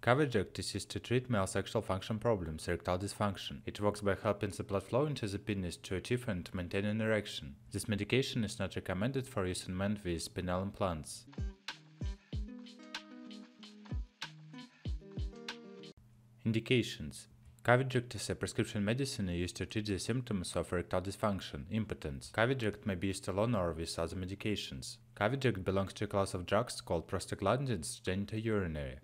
Caverject is used to treat male sexual function problems, erectile dysfunction. It works by helping the blood flow into the penis to achieve and maintain an erection. This medication is not recommended for use in men with penile implants. Indications Caverject is a prescription medicine used to treat the symptoms of erectile dysfunction, impotence. Caverject may be used alone or with other medications. Caverject belongs to a class of drugs called prostaglandins genitourinary.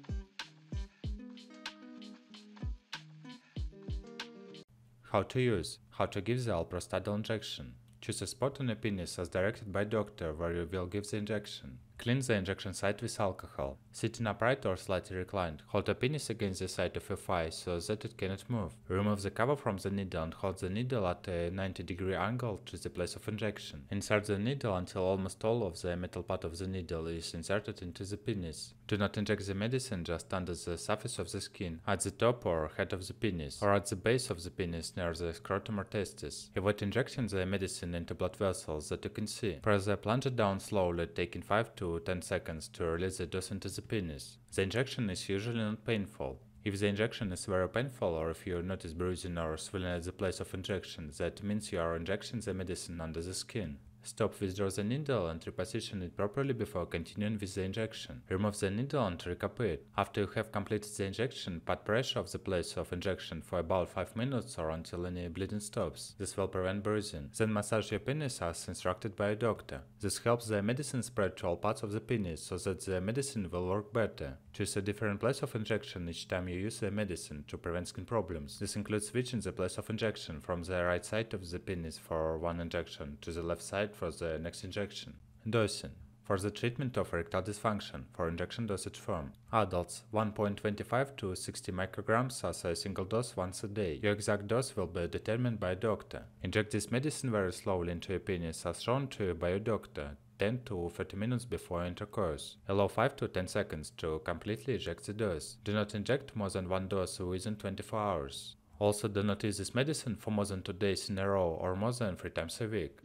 How to use. How to give the alprostadil injection. Choose a spot on the penis as directed by doctor where you will give the injection. Clean the injection site with alcohol. Sitting upright or slightly reclined, hold the penis against the side of your thigh so that it cannot move. Remove the cover from the needle and hold the needle at a 90 degree angle to the place of injection. Insert the needle until almost all of the metal part of the needle is inserted into the penis. Do not inject the medicine just under the surface of the skin, at the top or head of the penis, or at the base of the penis near the scrotum or testis. Avoid injecting the medicine into blood vessels that you can see. Press the plunger down slowly, taking 5 to 10 seconds to release the dose into the penis. The injection is usually not painful. If the injection is very painful or if you notice bruising or swelling at the place of injection, that means you are injecting the medicine under the skin. Stop withdraw the needle and reposition it properly before continuing with the injection. Remove the needle and recap it. After you have completed the injection, put pressure of the place of injection for about 5 minutes or until any bleeding stops. This will prevent bruising. Then massage your penis as instructed by a doctor. This helps the medicine spread to all parts of the penis so that the medicine will work better. Choose a different place of injection each time you use the medicine to prevent skin problems. This includes switching the place of injection from the right side of the penis for one injection to the left side for the next injection. Dosing. For the treatment of erectile dysfunction, for injection dosage form. Adults 1.25 to 60 micrograms as a single dose once a day. Your exact dose will be determined by a doctor. Inject this medicine very slowly into your penis as shown to you by your doctor 10 to 30 minutes before intercourse. Allow 5 to 10 seconds to completely eject the dose. Do not inject more than one dose within 24 hours. Also do not use this medicine for more than 2 days in a row or more than 3 times a week.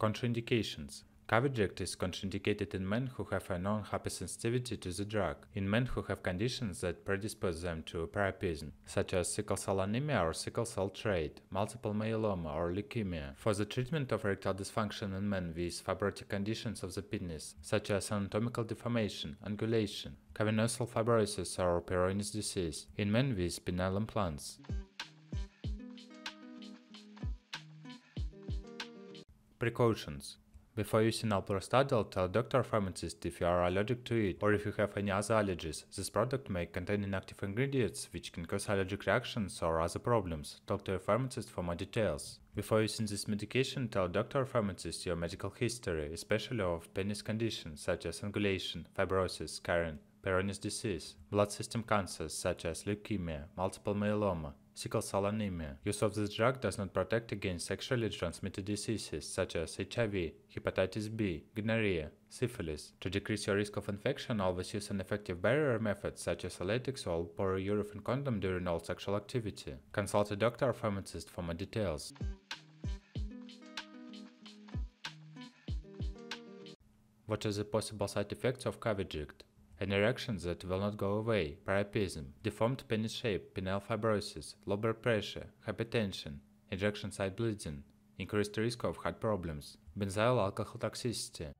Contraindications Caverject is contraindicated in men who have a known hypersensitivity to the drug, in men who have conditions that predispose them to priapism, such as sickle cell anemia or sickle cell trait, multiple myeloma or leukemia. For the treatment of erectile dysfunction in men with fibrotic conditions of the penis, such as anatomical deformation, angulation, cavernosal fibrosis or Peyronie's disease, in men with penile implants. Precautions before using alprostadil, tell doctor or pharmacist if you are allergic to it or if you have any other allergies. This product may contain inactive ingredients which can cause allergic reactions or other problems. Talk to your pharmacist for more details. Before using this medication, tell doctor or pharmacist your medical history, especially of penis conditions such as angulation, fibrosis, scarring, Peyronie's disease, blood system cancers such as leukemia, multiple myeloma, sickle cell anemia. Use of this drug does not protect against sexually transmitted diseases such as HIV, hepatitis B, gonorrhea, syphilis. To decrease your risk of infection, always use an effective barrier method such as a latex or polyurethane condom during all sexual activity. Consult a doctor or pharmacist for more details. What are the possible side effects of Caverject? An erection that will not go away, priapism, deformed penis shape, penile fibrosis, blood pressure, hypertension, injection site bleeding, increased risk of heart problems, benzyl alcohol toxicity,